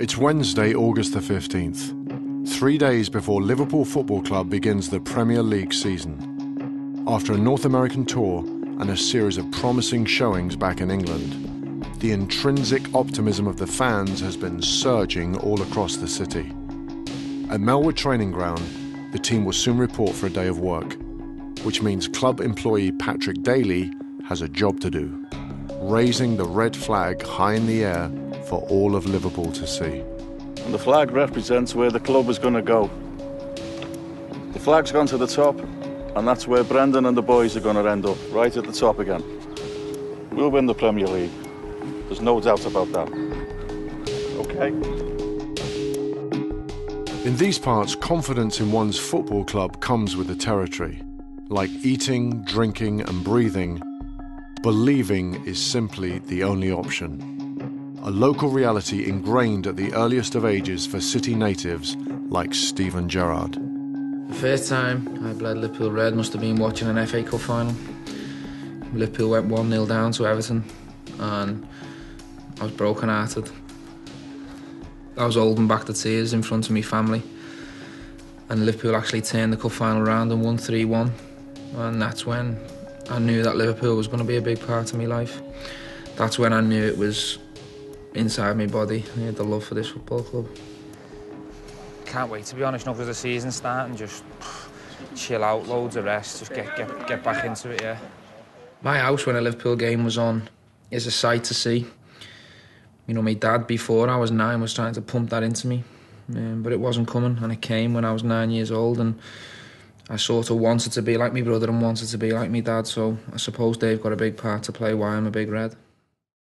It's Wednesday, August the 15th, three days before Liverpool Football Club begins the Premier League season. After a North American tour and a series of promising showings back in England, the intrinsic optimism of the fans has been surging all across the city. At Melwood Training Ground, the team will soon report for a day of work, which means club employee Patrick Daly has a job to do, raising the red flag high in the air for all of Liverpool to see. And the flag represents where the club is going to go. The flag's gone to the top, and that's where Brendan and the boys are going to end up, right at the top again. We'll win the Premier League. There's no doubt about that. Okay? In these parts, confidence in one's football club comes with the territory. Like eating, drinking, and breathing, believing is simply the only option a local reality ingrained at the earliest of ages for city natives like Steven Gerrard. The first time I bled Liverpool red must have been watching an FA Cup final. Liverpool went 1 0 down to Everton, and I was broken hearted. I was holding back the tears in front of my family, and Liverpool actually turned the cup final round and won 3 1. And that's when I knew that Liverpool was going to be a big part of my life. That's when I knew it was inside my body. I had the love for this football club. Can't wait to be honest, now because the season's starting, just chill out, loads of rest, just get, get, get back into it, yeah. My house when a Liverpool game was on is a sight to see. You know, my dad before I was nine was trying to pump that into me, um, but it wasn't coming, and it came when I was nine years old, and I sort of wanted to be like my brother and wanted to be like my dad, so I suppose they've got a big part to play why I'm a big red.